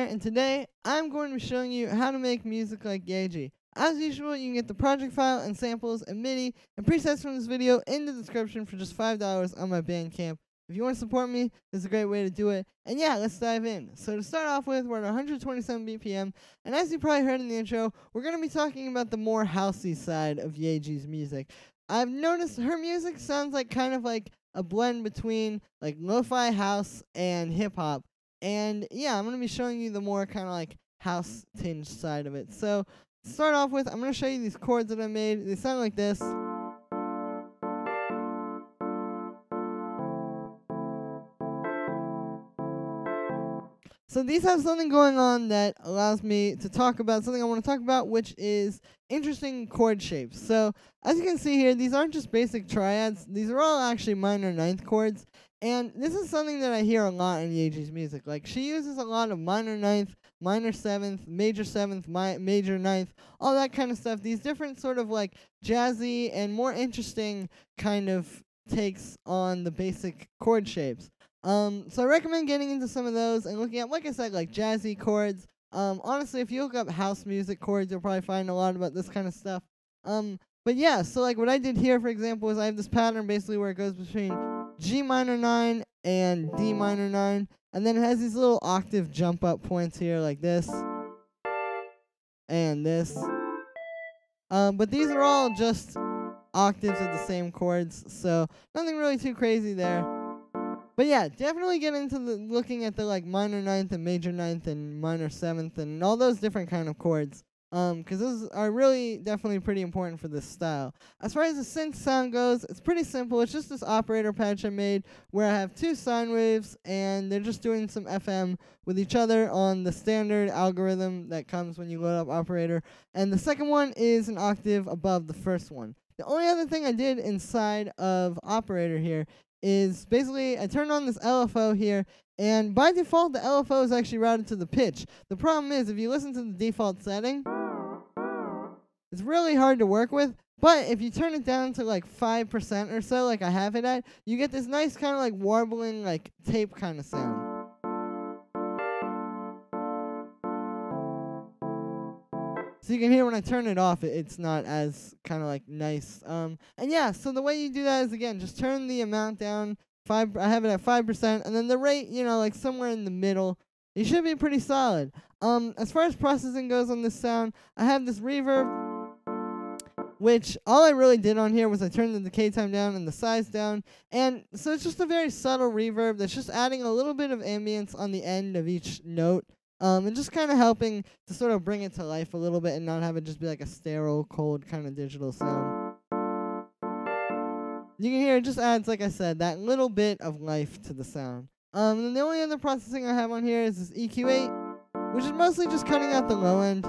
here, and today I'm going to be showing you how to make music like Yaeji. As usual, you can get the project file and samples and MIDI and presets from this video in the description for just $5 on my Bandcamp. If you want to support me, this is a great way to do it. And yeah, let's dive in. So to start off with, we're at 127 BPM, and as you probably heard in the intro, we're going to be talking about the more housey side of Yaeji's music. I've noticed her music sounds like kind of like a blend between like lo-fi house and hip hop. And yeah, I'm going to be showing you the more kind of like house tinged side of it. So, start off with, I'm going to show you these chords that I made. They sound like this. So these have something going on that allows me to talk about something I want to talk about, which is interesting chord shapes. So as you can see here, these aren't just basic triads. These are all actually minor ninth chords. And this is something that I hear a lot in Yaeji's music. Like she uses a lot of minor ninth, minor seventh, major seventh, mi- major ninth, all that kind of stuff. These different sort of like jazzy and more interesting kind of takes on the basic chord shapes. Um, so I recommend getting into some of those and looking at, like I said, like jazzy chords. Um, honestly, if you look up house music chords, you'll probably find a lot about this kind of stuff. Um, but yeah, so like what I did here, for example, is I have this pattern basically where it goes between G minor 9 and D minor 9, and then it has these little octave jump up points here like this and this. Um, but these are all just octaves of the same chords, so nothing really too crazy there. But yeah, definitely get into the looking at the like minor ninth and major ninth and minor seventh and all those different kind of chords. Um, cause those are really definitely pretty important for this style. As far as the synth sound goes, it's pretty simple. It's just this operator patch I made where I have two sine waves and they're just doing some FM with each other on the standard algorithm that comes when you load up operator. And the second one is an octave above the first one. The only other thing I did inside of operator here is basically I turned on this LFO here, and by default, the LFO is actually routed to the pitch. The problem is, if you listen to the default setting, it's really hard to work with. But if you turn it down to like 5% or so, like I have it at, you get this nice kind of like warbling, like tape kind of sound. So you can hear when I turn it off, it, it's not as kind of like nice. Um, and yeah, so the way you do that is again, just turn the amount down. Five, I have it at five percent, and then the rate, you know, like somewhere in the middle. You should be pretty solid. Um, as far as processing goes on this sound, I have this reverb, which all I really did on here was I turned the decay time down and the size down, and so it's just a very subtle reverb that's just adding a little bit of ambience on the end of each note. Um, and just kind of helping to sort of bring it to life a little bit and not have it just be like a sterile, cold kind of digital sound. You can hear it just adds, like I said, that little bit of life to the sound. Um, and the only other processing I have on here is this EQ8, which is mostly just cutting out the low end.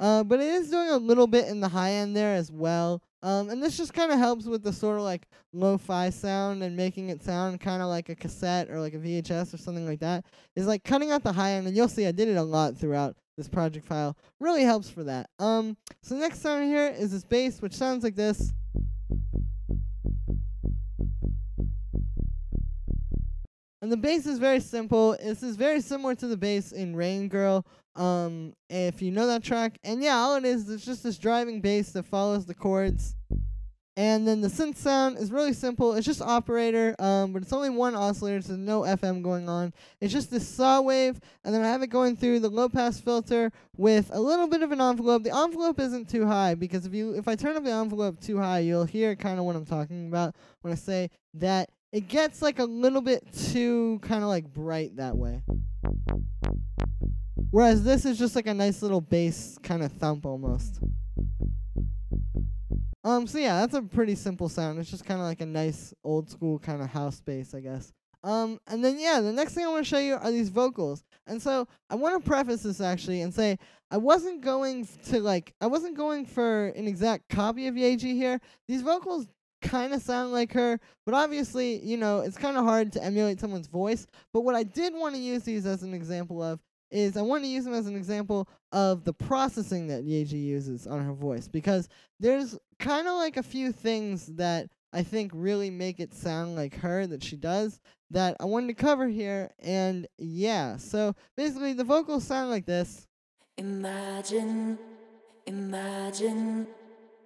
Uh, but it is doing a little bit in the high end there as well. Um, and this just kind of helps with the sort of like lo-fi sound and making it sound kind of like a cassette or like a VHS or something like that. Is like cutting out the high end, and you'll see I did it a lot throughout this project file. Really helps for that. Um, so next sound here is this bass, which sounds like this. And the bass is very simple. This is very similar to the bass in Raingurl. Um, if you know that track, and yeah, all it is is just this driving bass that follows the chords. And then the synth sound is really simple. It's just operator, um, but it's only one oscillator, so no FM going on. It's just this saw wave, and then I have it going through the low pass filter with a little bit of an envelope. The envelope isn't too high because if you if I turn up the envelope too high, you'll hear kind of what I'm talking about when I say that it gets like a little bit too kind of like bright that way. Whereas this is just like a nice little bass kind of thump almost. Um, so yeah, that's a pretty simple sound. It's just kind of like a nice old school kind of house bass, I guess. Um, and then yeah, the next thing I want to show you are these vocals. And so I want to preface this actually and say I wasn't going to like I wasn't going for an exact copy of Yaeji here. These vocals kind of sound like her, but obviously, you know, it's kind of hard to emulate someone's voice. But what I did want to use these as an example of is I want to use them as an example of the processing that Yaeji uses on her voice because there's kind of like a few things that I think really make it sound like her that she does that I wanted to cover here. And yeah, so basically the vocals sound like this. Imagine, imagine.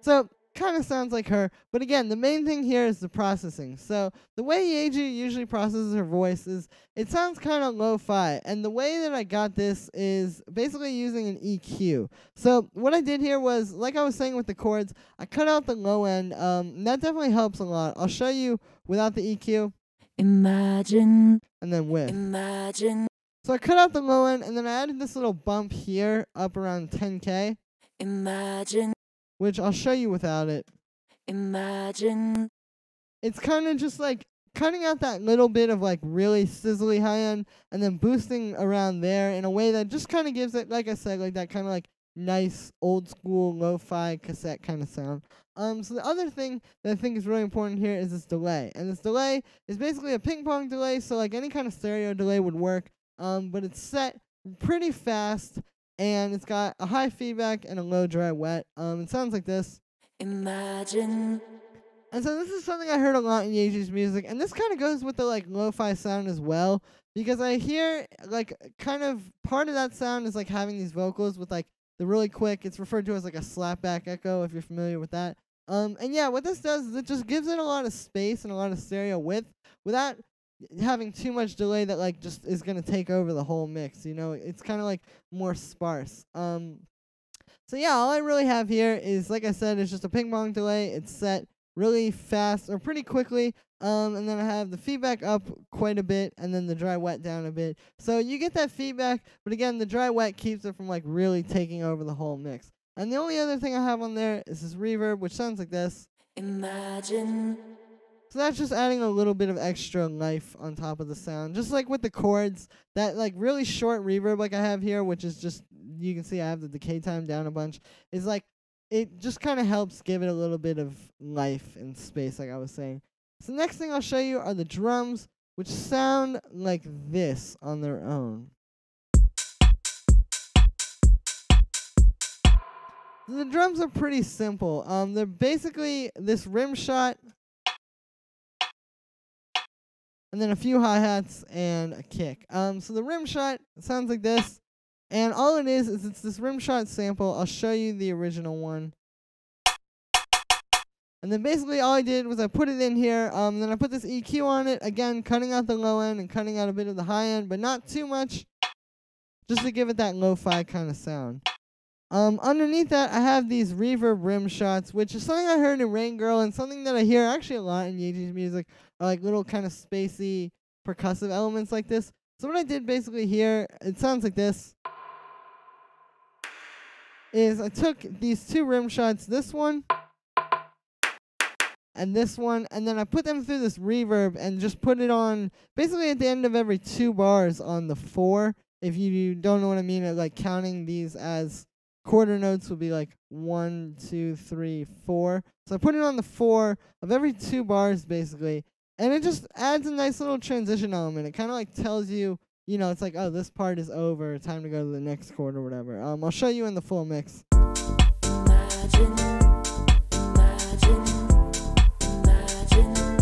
So kind of sounds like her, but again, the main thing here is the processing. So the way Yaeji usually processes her voice is it sounds kind of lo-fi, and the way that I got this is basically using an EQ. So what I did here was, like I was saying with the chords, I cut out the low end. Um, and that definitely helps a lot. I'll show you without the EQ Imagine, and then with. imagine, So I cut out the low end, and then I added this little bump here up around 10k, imagine, which I'll show you without it. imagine, it's kind of just like cutting out that little bit of like really sizzly high end and then boosting around there in a way that just kind of gives it like I said like that kind of like nice old school lo-fi cassette kind of sound. Um so the other thing that I think is really important here is this delay. And this delay is basically a ping pong delay so like any kind of stereo delay would work. Um but it's set pretty fast and it's got a high feedback and a low dry wet. Um it sounds like this. imagine, And so this is something I heard a lot in Yaeji's music, and this kind of goes with the like lo-fi sound as well, because I hear like kind of part of that sound is like having these vocals with like the really quick. It's referred to as like a slapback echo if you're familiar with that. Um, and yeah, what this does is it just gives it a lot of space and a lot of stereo width without having too much delay that like just is gonna take over the whole mix. You know, it's kind of like more sparse. Um, so yeah, all I really have here is like I said, it's just a ping pong delay. It's set really fast or pretty quickly. Um, and then I have the feedback up quite a bit, and then the dry wet down a bit. So you get that feedback, but again, the dry wet keeps it from like really taking over the whole mix. And the only other thing I have on there is this reverb, which sounds like this. imagine, So that's just adding a little bit of extra life on top of the sound. Just like with the chords, that like really short reverb like I have here, which is just you can see I have the decay time down a bunch, is like it just kind of helps give it a little bit of life and space like I was saying. So the next thing I'll show you are the drums, which sound like this on their own. The drums are pretty simple. Um, they're basically this rim shot and then a few hi hats and a kick. Um, so the rim shot sounds like this, and all it is is it's this rim shot sample. I'll show you the original one. And then basically all I did was I put it in here. Um, then I put this EQ on it again, cutting out the low end and cutting out a bit of the high end, but not too much, just to give it that lo-fi kind of sound. Um, underneath that, I have these reverb rim shots, which is something I heard in Raingurl and something that I hear actually a lot in Yaeji's music, are like little kind of spacey percussive elements like this. So what I did basically here, it sounds like this, is I took these two rim shots, this one and this one, and then I put them through this reverb and just put it on basically at the end of every two bars on the four. If you don't know what I mean, like counting these as quarter notes would be like one, two, three, four. So I put it on the four of every two bars basically, and it just adds a nice little transition element. It kind of like tells you, you know, it's like, oh, this part is over, time to go to the next chord or whatever. Um, I'll show you in the full mix. imagine, imagine, imagine,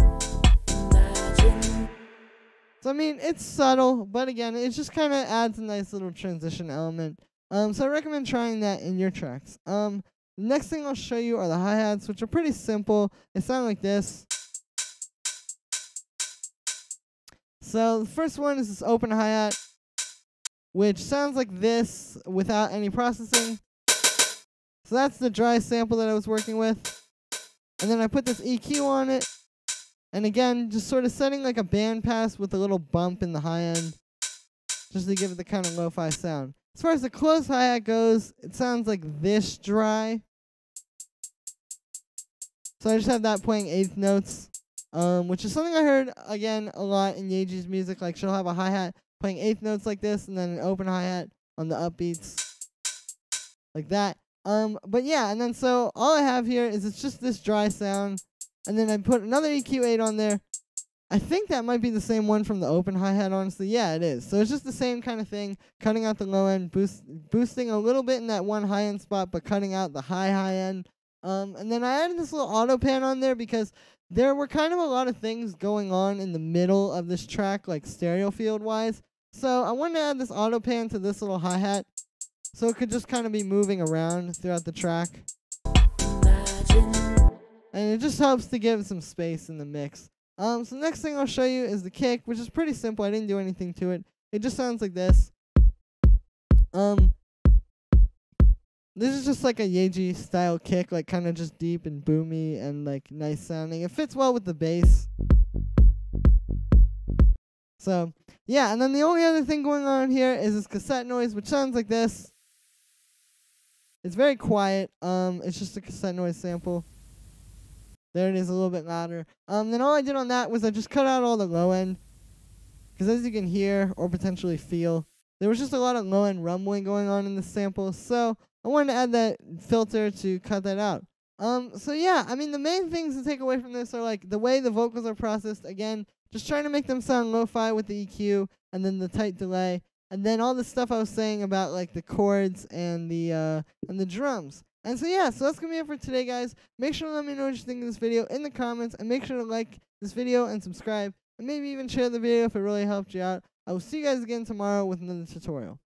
imagine. So I mean, it's subtle, but again, it just kind of adds a nice little transition element. Um, so I recommend trying that in your tracks. Um, the next thing I'll show you are the hi hats, which are pretty simple. They sound like this. So the first one is this open hi hat, which sounds like this without any processing. So that's the dry sample that I was working with. And then I put this EQ on it. And again, just sort of setting like a band pass with a little bump in the high end, just to give it the kind of lo-fi sound. As far as the close hi-hat goes, it sounds like this dry. So I just have that playing eighth notes, um, which is something I heard again a lot in Yaeji's music. Like she'll have a hi-hat playing eighth notes like this, and then an open hi-hat on the upbeats, like that. Um, but yeah, and then so all I have here is it's just this dry sound, and then I put another EQ8 on there. I think that might be the same one from the open hi-hat, honestly. Yeah, it is. So it's just the same kind of thing, cutting out the low end, boost, boosting a little bit in that one high end spot, but cutting out the high high end. Um, and then I added this little auto pan on there because there were kind of a lot of things going on in the middle of this track, like stereo field wise. So I wanted to add this auto pan to this little hi hat, so it could just kind of be moving around throughout the track, and it just helps to give some space in the mix. Um, so next thing I'll show you is the kick, which is pretty simple. I didn't do anything to it. It just sounds like this. Um, this is just like a Yaeji style kick, like kind of just deep and boomy and like nice sounding. It fits well with the bass. So, yeah, and then the only other thing going on here is this cassette noise, which sounds like this. It's very quiet. Um, it's just a cassette noise sample. There it is, a little bit louder. Um, then all I did on that was I just cut out all the low end, because as you can hear or potentially feel, there was just a lot of low end rumbling going on in the sample. So I wanted to add that filter to cut that out. Um, so yeah, I mean the main things to take away from this are like the way the vocals are processed. Again, just trying to make them sound lo-fi with the EQ and then the tight delay, and then all the stuff I was saying about like the chords and the uh and the drums. And so yeah, so that's gonna be it for today, guys. Make sure to let me know what you think of this video in the comments, and make sure to like this video and subscribe, and maybe even share the video if it really helped you out. I will see you guys again tomorrow with another tutorial.